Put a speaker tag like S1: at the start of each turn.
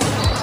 S1: Dua.